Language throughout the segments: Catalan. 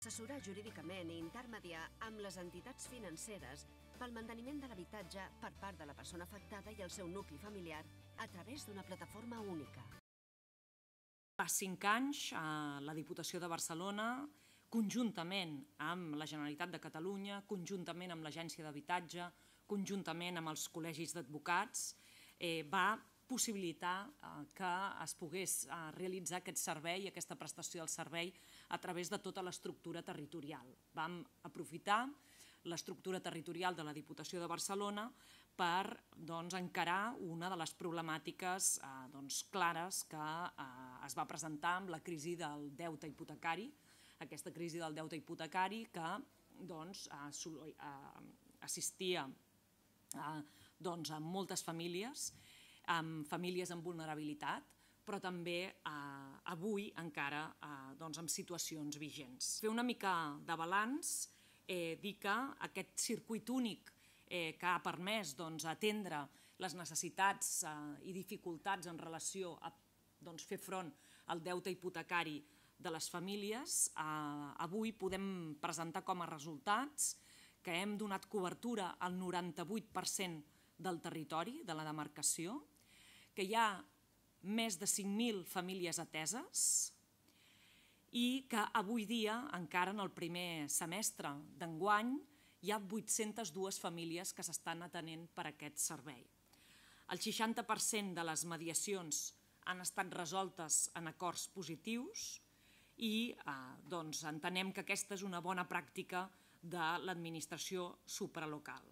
assessorar jurídicament i intermediar amb les entitats financeres pel manteniment de l'habitatge per part de la persona afectada i el seu nucli familiar a través d'una plataforma única. Fa cinc anys, la Diputació de Barcelona, conjuntament amb la Generalitat de Catalunya, conjuntament amb l'Agència d'Habitatge, conjuntament amb els col·legis d'advocats, eh, va possibilitar eh, que es pogués eh, realitzar aquest servei, aquesta prestació del servei, a través de tota l'estructura territorial. Vam aprofitar l'estructura territorial de la Diputació de Barcelona per doncs, encarar una de les problemàtiques eh, doncs, clares que es va presentar amb la crisi del deute hipotecari, aquesta crisi del deute hipotecari que doncs, assistia doncs, a moltes famílies amb famílies amb vulnerabilitat, però també eh, avui encara eh, doncs, amb situacions vigents. Fer una mica de balanç, eh, dir que aquest circuit únic eh, que ha permès doncs, atendre les necessitats eh, i dificultats en relació a doncs, fer front al deute hipotecari de les famílies, eh, avui podem presentar com a resultats que hem donat cobertura al 98% del territori de la demarcació, que hi ha més de 5.000 famílies ateses i que avui dia, encara en el primer semestre d'enguany, hi ha 802 famílies que s'estan atenent per aquest servei. El 60% de les mediacions han estat resoltes en acords positius i eh, doncs, entenem que aquesta és una bona pràctica de l'administració supralocal.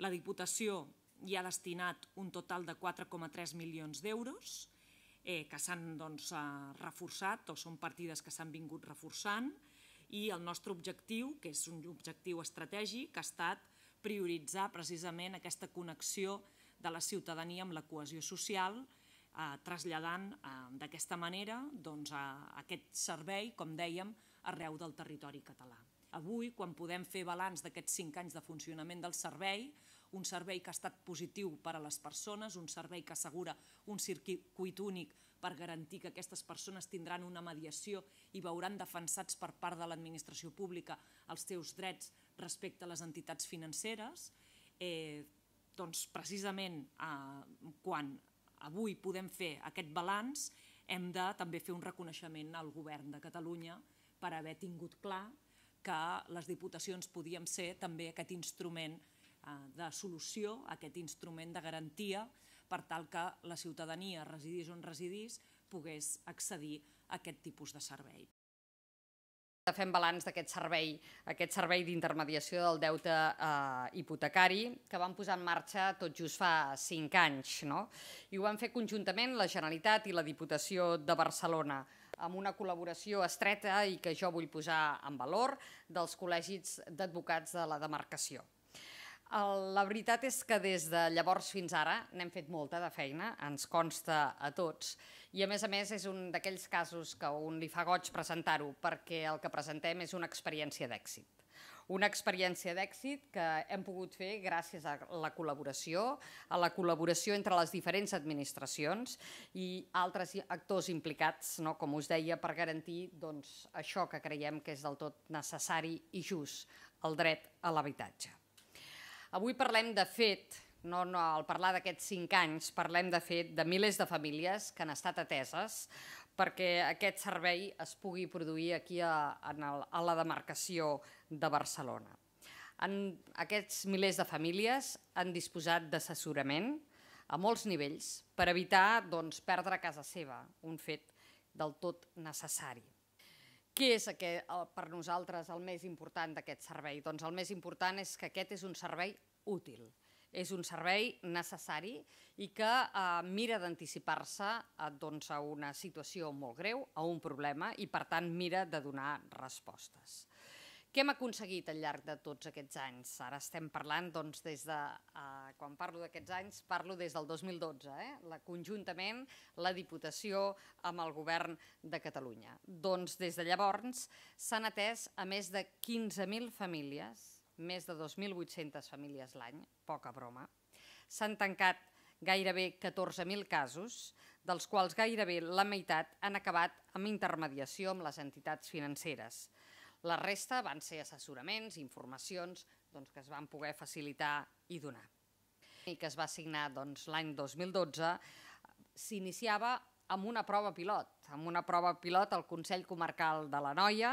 La Diputació hi ha destinat un total de 4,3 milions d'euros eh, que s'han doncs, eh, reforçat o són partides que s'han vingut reforçant i el nostre objectiu, que és un objectiu estratègic, ha estat prioritzar precisament aquesta connexió de la ciutadania amb la cohesió social, eh, traslladant eh, d'aquesta manera doncs, a aquest servei, com dèiem, arreu del territori català. Avui, quan podem fer balanç d'aquests cinc anys de funcionament del servei, un servei que ha estat positiu per a les persones, un servei que assegura un circuit únic per garantir que aquestes persones tindran una mediació i veuran defensats per part de l'administració pública els seus drets respecte a les entitats financeres, eh, doncs precisament eh, quan avui podem fer aquest balanç, hem de també fer un reconeixement al govern de Catalunya per haver tingut clar que les diputacions podíem ser també aquest instrument de solució aquest instrument de garantia per tal que la ciutadania, residís on residís, pogués accedir a aquest tipus de servei. Fem balanç d'aquest servei, aquest servei d'intermediació del deute eh, hipotecari que vam posar en marxa tot just fa cinc anys. No? I ho vam fer conjuntament la Generalitat i la Diputació de Barcelona amb una col·laboració estreta i que jo vull posar en valor dels col·legis d'advocats de la demarcació. La veritat és que des de llavors fins ara n'hem fet molta de feina, ens consta a tots, i a més a més és un d'aquells casos que un li fa goig presentar-ho, perquè el que presentem és una experiència d'èxit. Una experiència d'èxit que hem pogut fer gràcies a la col·laboració, a la col·laboració entre les diferents administracions i altres actors implicats, no, com us deia, per garantir doncs, això que creiem que és del tot necessari i just, el dret a l'habitatge. Avui parlem de fet, no, no, al parlar d'aquests cinc anys, parlem de fet de milers de famílies que han estat ateses perquè aquest servei es pugui produir aquí a, a, a la demarcació de Barcelona. En aquests milers de famílies han disposat d'assessorament a molts nivells per evitar doncs, perdre casa seva, un fet del tot necessari. Què és aquest, per nosaltres el més important d'aquest servei? Doncs el més important és que aquest és un servei útil. És un servei necessari i que eh, mira d'anticipar-se a, doncs, a una situació molt greu, a un problema, i per tant mira de donar respostes. Què hem aconseguit al llarg de tots aquests anys? Ara estem parlant, doncs, des de, eh, quan parlo d'aquests anys, parlo des del 2012, eh? la, conjuntament la Diputació amb el Govern de Catalunya. Doncs des de llavors s'han atès a més de 15.000 famílies, més de 2.800 famílies l'any, poca broma. S'han tancat gairebé 14.000 casos, dels quals gairebé la meitat han acabat amb intermediació amb les entitats financeres La resta van ser assessoraments, informacions doncs, que es van poder facilitar i donar. I que es va signar doncs, l'any 2012, s'iniciava amb una prova pilot, amb una prova pilot al Consell Comarcal de la Noia,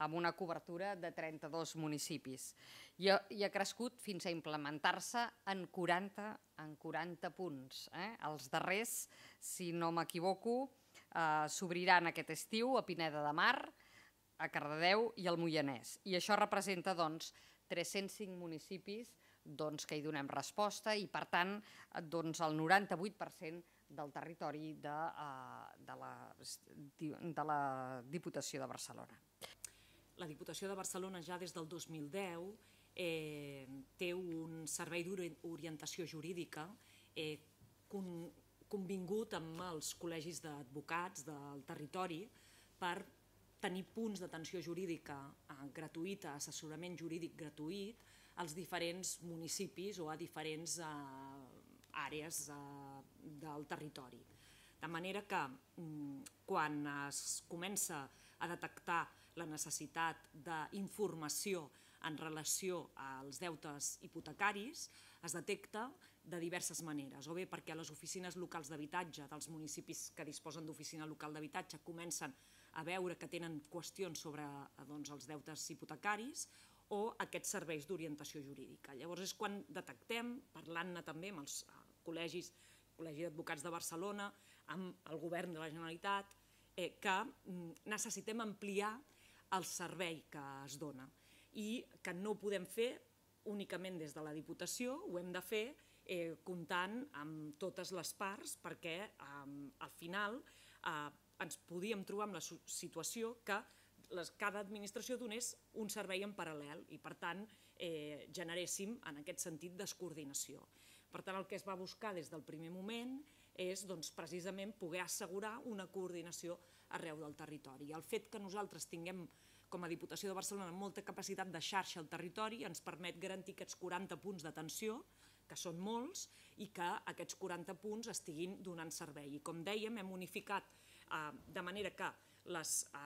amb una cobertura de 32 municipis. I i ha crescut fins a implementar-se en 40, en 40 punts. Eh? Els darrers, si no m'equivoco, eh, s'obriran aquest estiu a Pineda de Mar, a Cardedeu i al Moianès. I això representa doncs, 305 municipis doncs, que hi donem resposta i, per tant, doncs, el 98% del territori de, uh, de, la, de la Diputació de Barcelona. La Diputació de Barcelona ja des del 2010 eh, té un servei d'orientació jurídica eh, con, convingut amb els col·legis d'advocats del territori per tenir punts d'atenció jurídica eh, gratuïta, assessorament jurídic gratuït als diferents municipis o a diferents eh, àrees eh, del territori. De manera que mm, quan es comença a detectar la necessitat d'informació en relació als deutes hipotecaris, es detecta de diverses maneres, o bé perquè les oficines locals d'habitatge dels municipis que disposen d'oficina local d'habitatge comencen a veure que tenen qüestions sobre doncs, els deutes hipotecaris, o aquests serveis d'orientació jurídica. Llavors és quan detectem, parlant-ne també amb els col·legis, Col·legi d'Advocats de Barcelona, amb el govern de la Generalitat, eh, que mm, necessitem ampliar el servei que es dona i que no podem fer únicament des de la Diputació, ho hem de fer eh, comptant amb totes les parts perquè eh, al final eh, ens podíem trobar amb la situació que les, cada administració donés un servei en paral·lel i per tant eh, generéssim en aquest sentit descoordinació. Per tant, el que es va buscar des del primer moment és doncs, precisament poder assegurar una coordinació arreu del territori. El fet que nosaltres tinguem com a Diputació de Barcelona molta capacitat de xarxa al territori ens permet garantir aquests 40 punts d'atenció, que són molts, i que aquests 40 punts estiguin donant servei. I com dèiem, hem unificat de manera que les, eh,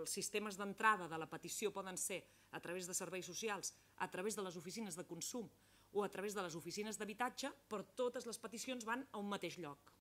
els sistemes d'entrada de la petició poden ser a través de serveis socials, a través de les oficines de consum o a través de les oficines d'habitatge, però totes les peticions van a un mateix lloc.